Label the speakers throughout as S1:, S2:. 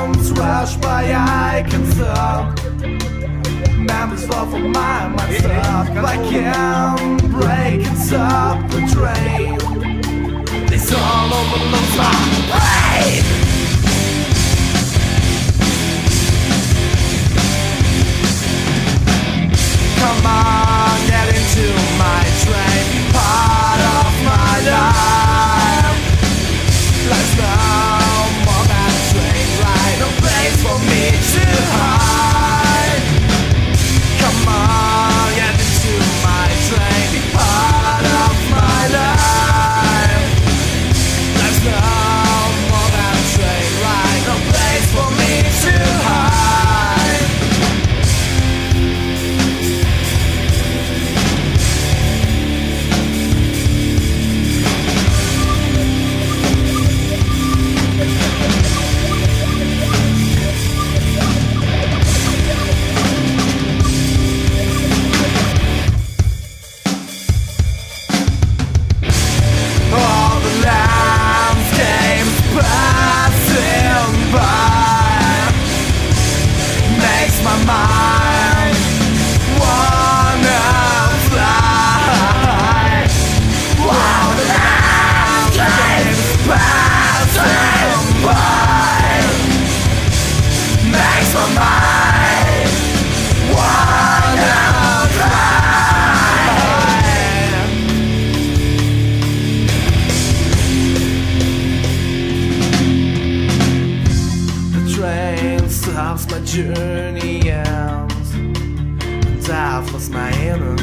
S1: comes rush by I can stop. Memories flow from my mind stop I can break and stop the train. It's all over the mind journey ends And I've lost my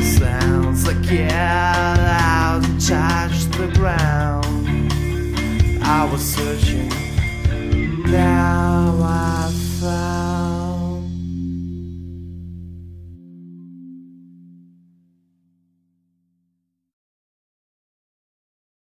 S1: sounds. I get out and touch the ground. I was searching. Now I